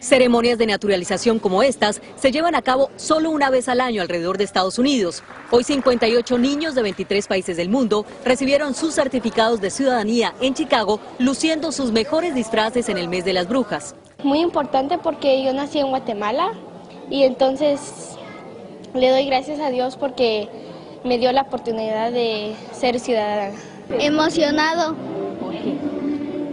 Ceremonias de naturalización como estas se llevan a cabo solo una vez al año alrededor de Estados Unidos. Hoy 58 niños de 23 países del mundo recibieron sus certificados de ciudadanía en Chicago, luciendo sus mejores disfraces en el mes de las brujas. Muy importante porque yo nací en Guatemala y entonces le doy gracias a Dios porque me dio la oportunidad de ser ciudadana. Emocionado.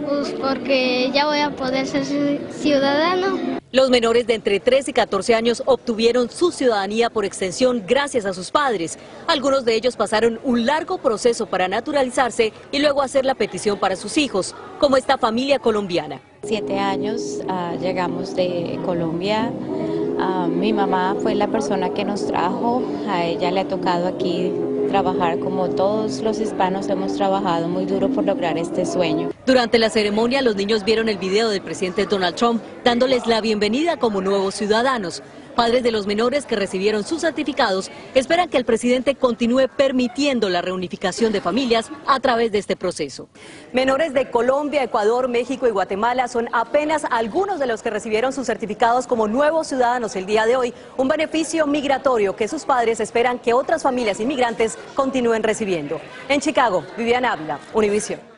Pues porque ya voy a poder ser ciudadano. Los menores de entre 3 y 14 años obtuvieron su ciudadanía por extensión gracias a sus padres. Algunos de ellos pasaron un largo proceso para naturalizarse y luego hacer la petición para sus hijos, como esta familia colombiana. Siete años uh, llegamos de Colombia. Uh, mi mamá fue la persona que nos trajo. A ella le ha tocado aquí trabajar como todos los hispanos hemos trabajado muy duro por lograr este sueño. Durante la ceremonia los niños vieron el video del presidente Donald Trump dándoles la bienvenida como nuevos ciudadanos. Padres de los menores que recibieron sus certificados esperan que el presidente continúe permitiendo la reunificación de familias a través de este proceso. Menores de Colombia, Ecuador, México y Guatemala son apenas algunos de los que recibieron sus certificados como nuevos ciudadanos el día de hoy, un beneficio migratorio que sus padres esperan que otras familias inmigrantes continúen recibiendo. En Chicago, Viviana Ávila, Univisión.